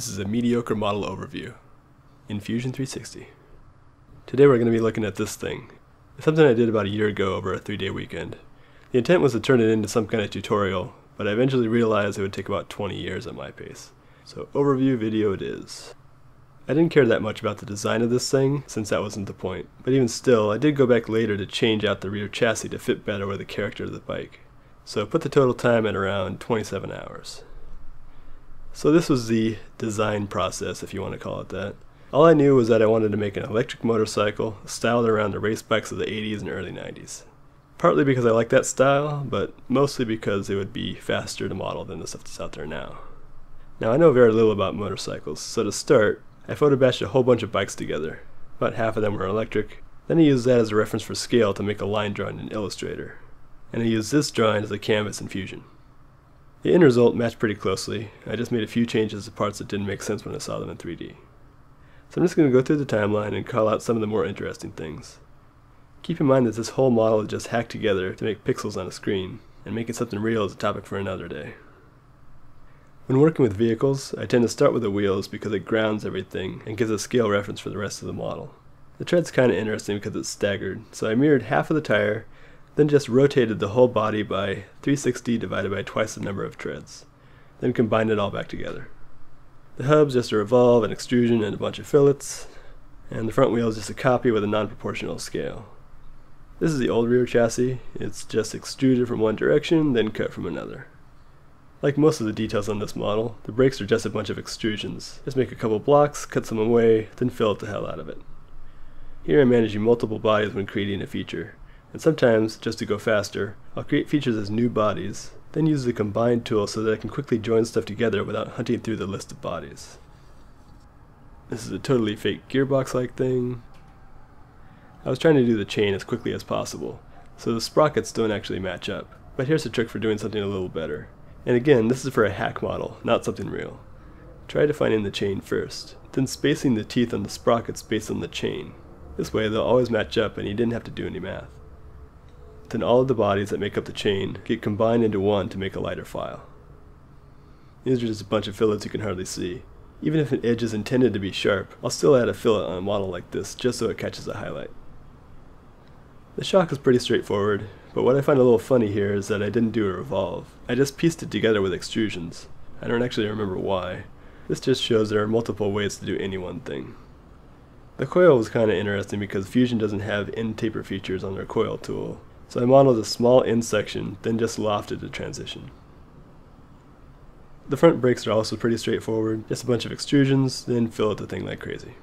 This is a mediocre model overview in Fusion 360. Today we're going to be looking at this thing. It's something I did about a year ago over a three-day weekend. The intent was to turn it into some kind of tutorial, but I eventually realized it would take about 20 years at my pace. So overview video it is. I didn't care that much about the design of this thing, since that wasn't the point, but even still, I did go back later to change out the rear chassis to fit better with the character of the bike. So put the total time at around 27 hours. So this was the design process, if you want to call it that. All I knew was that I wanted to make an electric motorcycle styled around the race bikes of the 80s and early 90s. Partly because I like that style, but mostly because it would be faster to model than the stuff that's out there now. Now I know very little about motorcycles, so to start, I photobashed a whole bunch of bikes together. About half of them were electric. Then I used that as a reference for scale to make a line drawing in Illustrator. And I used this drawing as a canvas in Fusion. The end result matched pretty closely. I just made a few changes to parts that didn't make sense when I saw them in 3D. So I'm just going to go through the timeline and call out some of the more interesting things. Keep in mind that this whole model is just hacked together to make pixels on a screen, and making something real is a topic for another day. When working with vehicles, I tend to start with the wheels because it grounds everything and gives a scale reference for the rest of the model. The tread's kinda interesting because it's staggered, so I mirrored half of the tire then just rotated the whole body by 360 divided by twice the number of treads, then combined it all back together. The hub's just a revolve, an extrusion, and a bunch of fillets, and the front wheel is just a copy with a non-proportional scale. This is the old rear chassis, it's just extruded from one direction, then cut from another. Like most of the details on this model, the brakes are just a bunch of extrusions. Just make a couple blocks, cut some away, then fillet the hell out of it. Here I'm managing multiple bodies when creating a feature, and sometimes, just to go faster, I'll create features as new bodies, then use the combine tool so that I can quickly join stuff together without hunting through the list of bodies. This is a totally fake gearbox-like thing. I was trying to do the chain as quickly as possible, so the sprockets don't actually match up. But here's a trick for doing something a little better. And again, this is for a hack model, not something real. Try defining the chain first, then spacing the teeth on the sprockets based on the chain. This way they'll always match up and you didn't have to do any math. Then all of the bodies that make up the chain get combined into one to make a lighter file. These are just a bunch of fillets you can hardly see. Even if an edge is intended to be sharp, I'll still add a fillet on a model like this just so it catches a highlight. The shock is pretty straightforward, but what I find a little funny here is that I didn't do a revolve. I just pieced it together with extrusions. I don't actually remember why. This just shows there are multiple ways to do any one thing. The coil was kinda interesting because Fusion doesn't have end taper features on their coil tool, so I modeled a small end section, then just lofted the transition. The front brakes are also pretty straightforward, just a bunch of extrusions, then fillet the thing like crazy.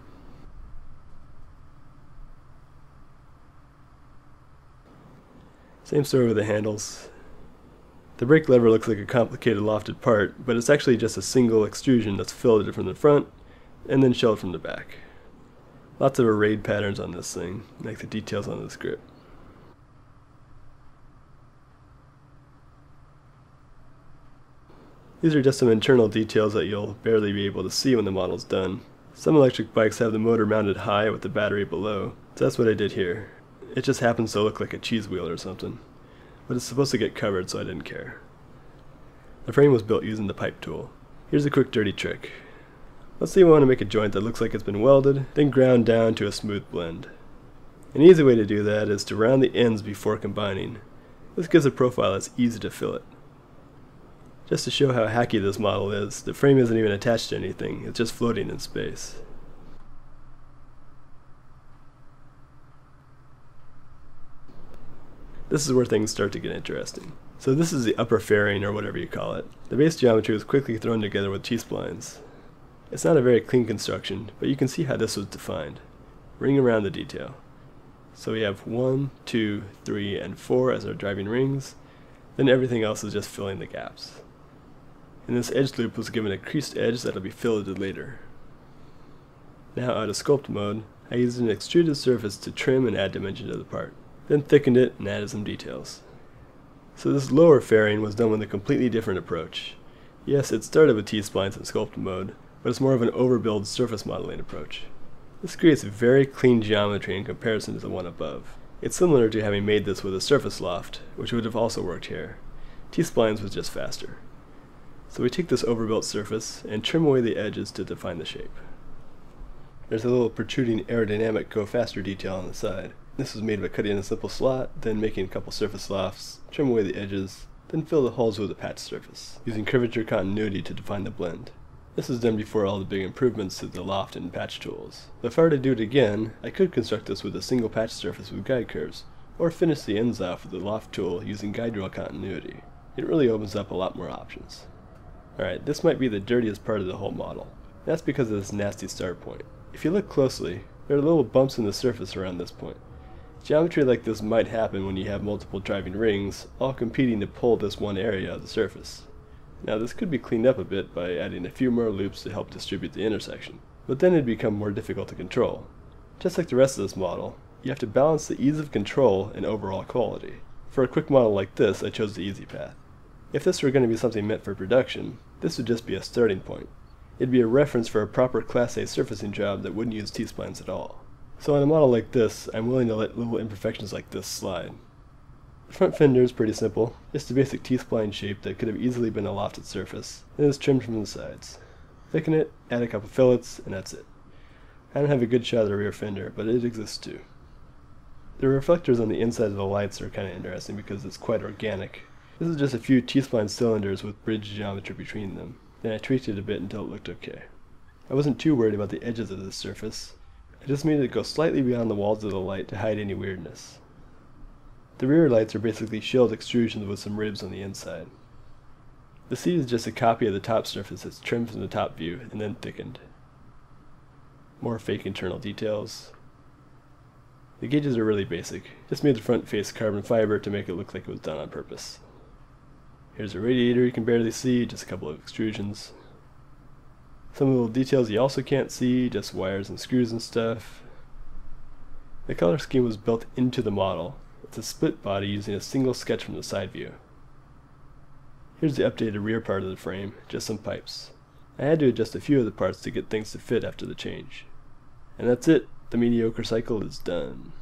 Same story with the handles. The brake lever looks like a complicated lofted part, but it's actually just a single extrusion that's filleted from the front and then shelled from the back. Lots of arrayed patterns on this thing, like the details on this grip. These are just some internal details that you'll barely be able to see when the model's done. Some electric bikes have the motor mounted high with the battery below, so that's what I did here. It just happens to look like a cheese wheel or something. But it's supposed to get covered so I didn't care. The frame was built using the pipe tool. Here's a quick dirty trick. Let's say we want to make a joint that looks like it's been welded, then ground down to a smooth blend. An easy way to do that is to round the ends before combining. This gives a profile that's easy to fillet. Just to show how hacky this model is, the frame isn't even attached to anything, it's just floating in space. This is where things start to get interesting. So this is the upper fairing, or whatever you call it. The base geometry was quickly thrown together with T-splines. It's not a very clean construction, but you can see how this was defined. Ring around the detail. So we have 1, 2, 3, and 4 as our driving rings, then everything else is just filling the gaps and this edge loop was given a creased edge that will be filleted later. Now out of sculpt mode, I used an extruded surface to trim and add dimension to the part, then thickened it and added some details. So this lower fairing was done with a completely different approach. Yes, it started with T-splines in sculpt mode, but it's more of an overbuild surface modeling approach. This creates very clean geometry in comparison to the one above. It's similar to having made this with a surface loft, which would have also worked here. T-splines was just faster. So we take this overbuilt surface and trim away the edges to define the shape. There's a little protruding aerodynamic go faster detail on the side. This was made by cutting a simple slot, then making a couple surface lofts, trim away the edges, then fill the holes with a patch surface, using curvature continuity to define the blend. This was done before all the big improvements to the loft and patch tools. But if I were to do it again, I could construct this with a single patch surface with guide curves, or finish the ends off with the loft tool using guide rail continuity. It really opens up a lot more options. Alright, this might be the dirtiest part of the whole model. That's because of this nasty star point. If you look closely, there are little bumps in the surface around this point. Geometry like this might happen when you have multiple driving rings, all competing to pull this one area of the surface. Now this could be cleaned up a bit by adding a few more loops to help distribute the intersection, but then it'd become more difficult to control. Just like the rest of this model, you have to balance the ease of control and overall quality. For a quick model like this, I chose the easy path. If this were going to be something meant for production, this would just be a starting point. It'd be a reference for a proper Class A surfacing job that wouldn't use T-splines at all. So on a model like this, I'm willing to let little imperfections like this slide. The front fender is pretty simple, just a basic T-spline shape that could have easily been a lofted surface, and is trimmed from the sides. Thicken it, add a couple fillets, and that's it. I don't have a good shot of the rear fender, but it exists too. The reflectors on the inside of the lights are kind of interesting because it's quite organic. This is just a few T-spline cylinders with bridge geometry between them, and I tweaked it a bit until it looked okay. I wasn't too worried about the edges of this surface, I just made it go slightly beyond the walls of the light to hide any weirdness. The rear lights are basically shelled extrusions with some ribs on the inside. The seat is just a copy of the top surface that's trimmed from the top view and then thickened. More fake internal details. The gauges are really basic, just made the front face carbon fiber to make it look like it was done on purpose. Here's a radiator you can barely see, just a couple of extrusions. Some little details you also can't see, just wires and screws and stuff. The color scheme was built into the model. It's a split body using a single sketch from the side view. Here's the updated rear part of the frame, just some pipes. I had to adjust a few of the parts to get things to fit after the change. And that's it, the mediocre cycle is done.